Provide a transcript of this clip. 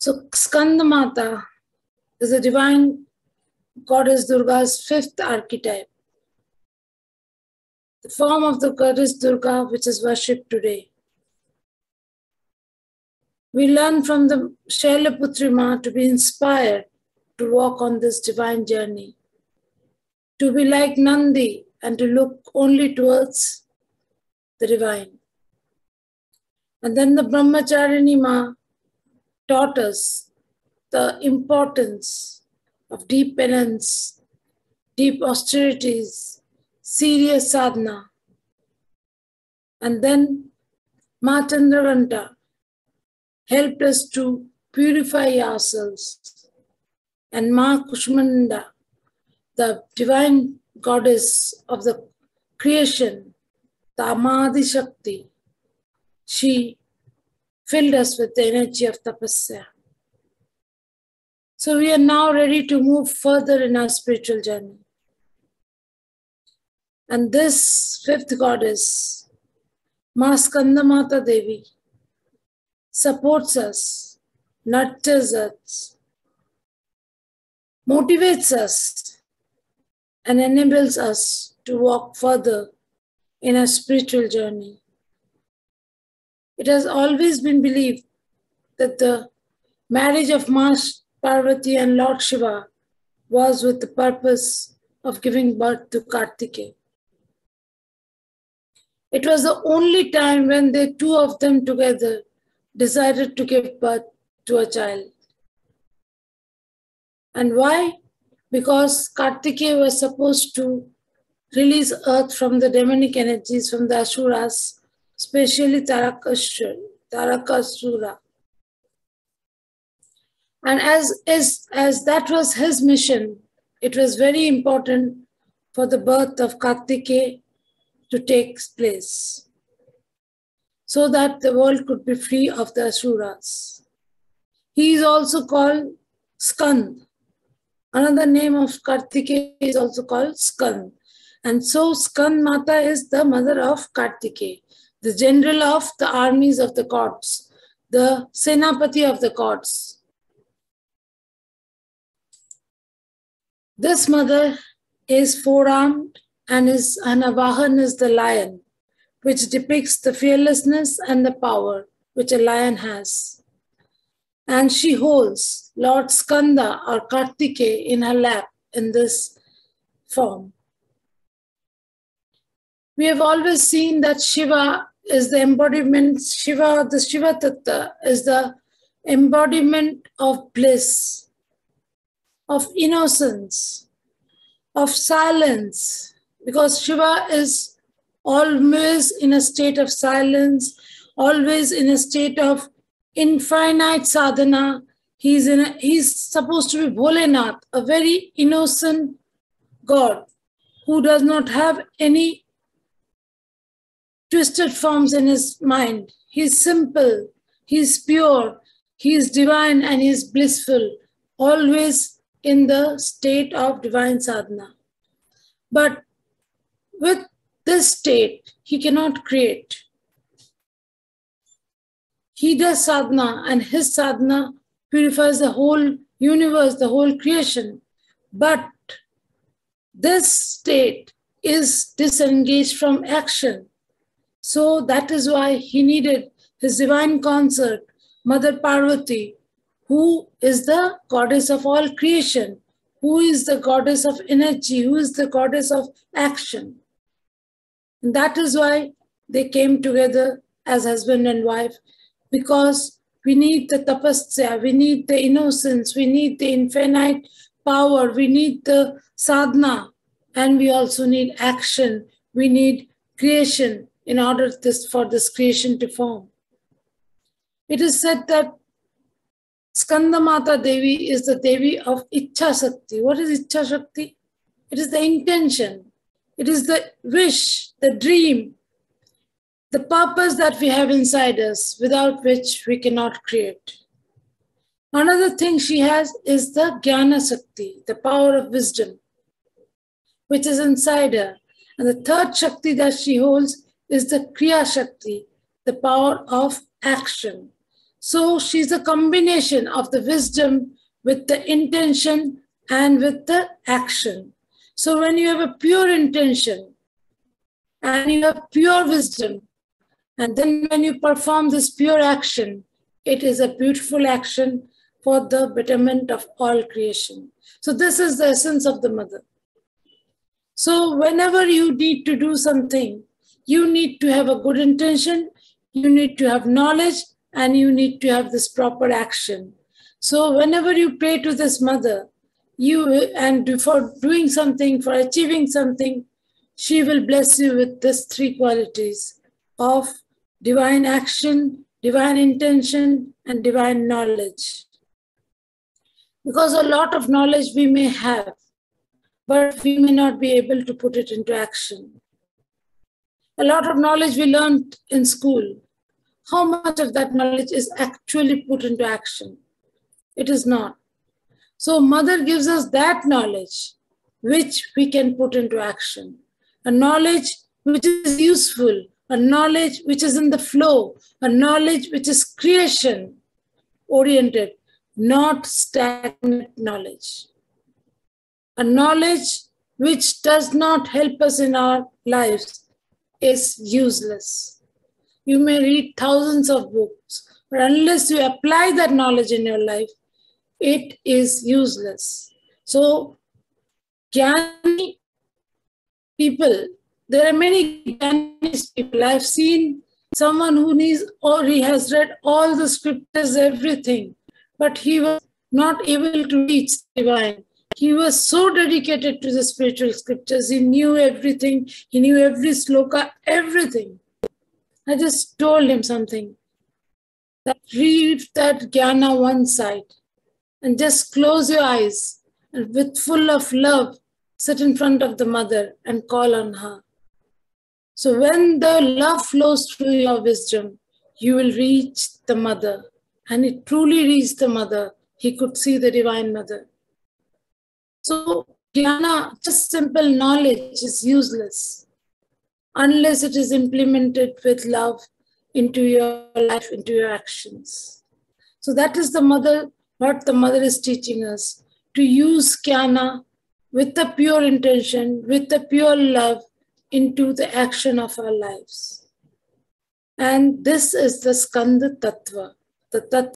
So Skandamata is the divine goddess Durga's fifth archetype. The form of the goddess Durga, which is worshipped today. We learn from the Shailaputri Ma to be inspired to walk on this divine journey, to be like Nandi and to look only towards the divine. And then the Brahmacharini Ma taught us the importance of deep penance, deep austerities, serious sadhana. And then Ma Chandraghanta helped us to purify ourselves. And Ma Kushmanda, the divine goddess of the creation, the Amadi Shakti, she filled us with the energy of tapasya. So we are now ready to move further in our spiritual journey. And this fifth goddess, Ma Skandamata Devi, supports us, nurtures us, motivates us, and enables us to walk further in our spiritual journey. It has always been believed that the marriage of Ma Parvati and Lord Shiva was with the purpose of giving birth to Kartikeya. It was the only time when the two of them together decided to give birth to a child. And why? Because Kartikeya was supposed to release earth from the demonic energies from the Asuras especially Tarakasura. And as, as, as that was his mission, it was very important for the birth of Kartikeya to take place so that the world could be free of the Asuras. He is also called Skand. Another name of Kartikeya is also called Skand. And so Skand Mata is the mother of Kartikeya the general of the armies of the gods, the Senapati of the gods. This mother is four-armed and is Anavahan is the lion, which depicts the fearlessness and the power which a lion has. And she holds Lord Skanda or Kartike in her lap in this form. We have always seen that Shiva is the embodiment, Shiva, the Shiva Tattva is the embodiment of bliss, of innocence, of silence, because Shiva is always in a state of silence, always in a state of infinite sadhana. He's, in a, he's supposed to be Bholenath, a very innocent God who does not have any twisted forms in his mind. He's simple, he's pure, he's divine, and he's blissful, always in the state of divine sadhana. But with this state, he cannot create. He does sadhana, and his sadhana purifies the whole universe, the whole creation. But this state is disengaged from action. So that is why he needed his divine consort, Mother Parvati, who is the goddess of all creation, who is the goddess of energy, who is the goddess of action. And that is why they came together as husband and wife, because we need the tapasya, we need the innocence, we need the infinite power, we need the sadhana, and we also need action, we need creation, in order this, for this creation to form. It is said that Skandamata Devi is the Devi of Ichha Shakti. What is Ichha Shakti? It is the intention, it is the wish, the dream, the purpose that we have inside us, without which we cannot create. Another thing she has is the Jnana Shakti, the power of wisdom, which is inside her. And the third Shakti that she holds is the Kriya Shakti, the power of action. So she's a combination of the wisdom with the intention and with the action. So when you have a pure intention and you have pure wisdom, and then when you perform this pure action, it is a beautiful action for the betterment of all creation. So this is the essence of the mother. So whenever you need to do something, you need to have a good intention, you need to have knowledge, and you need to have this proper action. So whenever you pray to this mother, you and for doing something, for achieving something, she will bless you with these three qualities of divine action, divine intention, and divine knowledge. Because a lot of knowledge we may have, but we may not be able to put it into action. A lot of knowledge we learned in school, how much of that knowledge is actually put into action? It is not. So, Mother gives us that knowledge which we can put into action. A knowledge which is useful, a knowledge which is in the flow, a knowledge which is creation oriented, not stagnant knowledge. A knowledge which does not help us in our lives is useless. You may read thousands of books, but unless you apply that knowledge in your life, it is useless. So, Jnani people, there are many Jnani people. I've seen someone who needs or he has read all the scriptures, everything, but he was not able to reach divine. He was so dedicated to the spiritual scriptures. He knew everything. He knew every sloka, everything. I just told him something. That read that jnana one side and just close your eyes and with full of love sit in front of the mother and call on her. So when the love flows through your wisdom, you will reach the mother. And it truly reached the mother. He could see the divine mother. So jnana, just simple knowledge is useless unless it is implemented with love into your life, into your actions. So that is the mother, what the mother is teaching us to use jnana with the pure intention, with the pure love into the action of our lives. And this is the Skanda Tattva, the Tattva